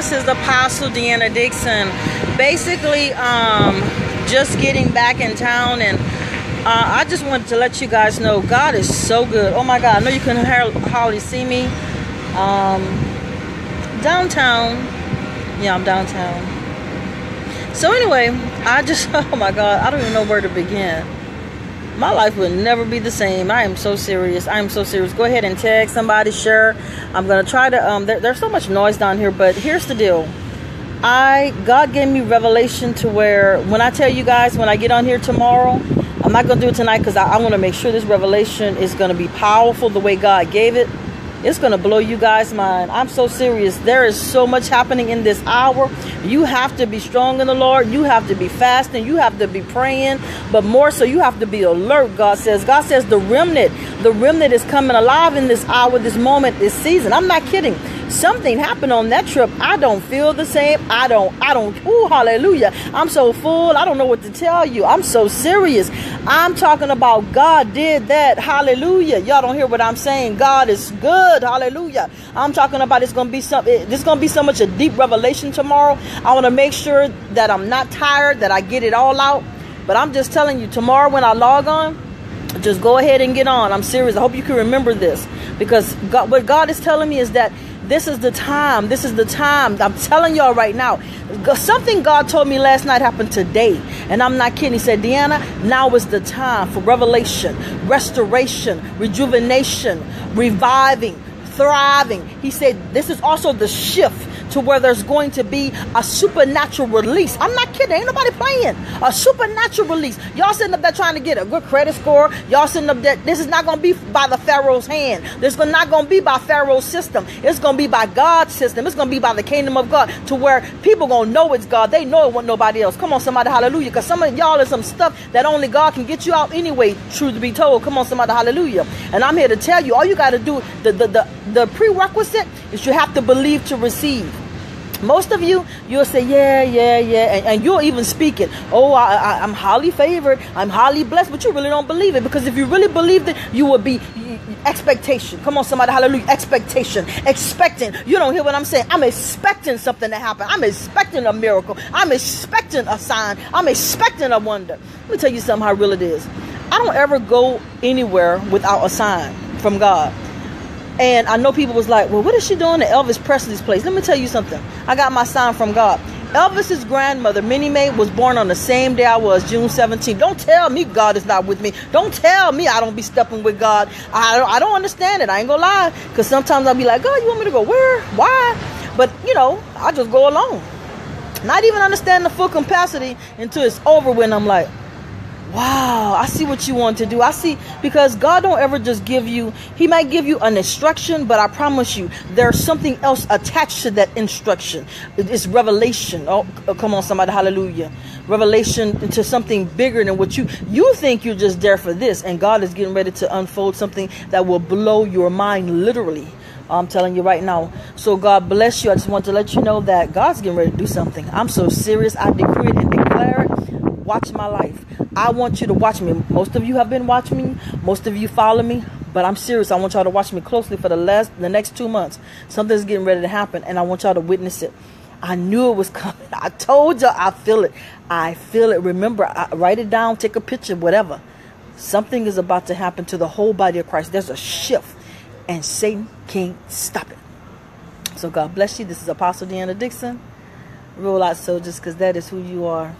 This is Apostle Deanna Dixon. Basically, um, just getting back in town, and uh, I just wanted to let you guys know God is so good. Oh my God, I know you can hardly see me. Um, downtown. Yeah, I'm downtown. So, anyway, I just, oh my God, I don't even know where to begin my life will never be the same. I am so serious. I am so serious. Go ahead and tag somebody, share. I'm gonna try to. Um, there, there's so much noise down here, but here's the deal. I God gave me revelation to where when I tell you guys when I get on here tomorrow, I'm not gonna do it tonight because I, I want to make sure this revelation is gonna be powerful the way God gave it. It's going to blow you guys' mind. I'm so serious. There is so much happening in this hour. You have to be strong in the Lord. You have to be fasting. You have to be praying. But more so, you have to be alert, God says. God says the remnant, the remnant is coming alive in this hour, this moment, this season. I'm not kidding something happened on that trip. I don't feel the same. I don't, I don't, ooh, hallelujah. I'm so full. I don't know what to tell you. I'm so serious. I'm talking about God did that. Hallelujah. Y'all don't hear what I'm saying. God is good. Hallelujah. I'm talking about it's going to be some, this going to be so much a deep revelation tomorrow. I want to make sure that I'm not tired, that I get it all out. But I'm just telling you, tomorrow when I log on, just go ahead and get on. I'm serious. I hope you can remember this because God, what God is telling me is that this is the time. This is the time. I'm telling y'all right now. Something God told me last night happened today. And I'm not kidding. He said, Deanna, now is the time for revelation, restoration, rejuvenation, reviving, thriving. He said, this is also the shift to where there's going to be a supernatural release. I'm not kidding. Ain't nobody playing. A supernatural release. Y'all sitting up there trying to get a good credit score. Y'all sitting up there. This is not going to be by the Pharaoh's hand. This is not going to be by Pharaoh's system. It's going to be by God's system. It's going to be by the kingdom of God to where people going to know it's God. They know it wasn't nobody else. Come on, somebody, hallelujah. Because some of y'all is some stuff that only God can get you out anyway, truth to be told. Come on, somebody, hallelujah. And I'm here to tell you, all you got to do, the, the, the, the prerequisite is you have to believe to receive. Most of you, you'll say, yeah, yeah, yeah, and, and you'll even speak it. Oh, I, am highly favored. I'm highly blessed, but you really don't believe it because if you really believed it, you would be expectation. Come on, somebody, hallelujah, expectation, expecting. You don't hear what I'm saying? I'm expecting something to happen. I'm expecting a miracle. I'm expecting a sign. I'm expecting a wonder. Let me tell you something how real it is. I don't ever go anywhere without a sign from God. And I know people was like, well, what is she doing at Elvis Presley's place? Let me tell you something. I got my sign from God. Elvis's grandmother, Minnie Mae, was born on the same day I was, June 17th. Don't tell me God is not with me. Don't tell me I don't be stepping with God. I don't, I don't understand it. I ain't gonna lie. Because sometimes I'll be like, God, you want me to go where? Why? But, you know, I just go along. Not even understand the full capacity until it's over when I'm like, wow i see what you want to do i see because god don't ever just give you he might give you an instruction but i promise you there's something else attached to that instruction it's revelation oh, come on somebody hallelujah revelation into something bigger than what you you think you're just there for this and god is getting ready to unfold something that will blow your mind literally I'm telling you right now. So God bless you. I just want to let you know that God's getting ready to do something. I'm so serious. I decree it and declare it. Watch my life. I want you to watch me. Most of you have been watching me. Most of you follow me. But I'm serious. I want y'all to watch me closely for the last the next two months. Something's getting ready to happen, and I want y'all to witness it. I knew it was coming. I told y'all I feel it. I feel it. Remember, I, write it down, take a picture, whatever. Something is about to happen to the whole body of Christ. There's a shift, and Satan can't stop it. So God bless you. This is Apostle Deanna Dixon. Roll out soldiers, because that is who you are.